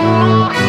Oh.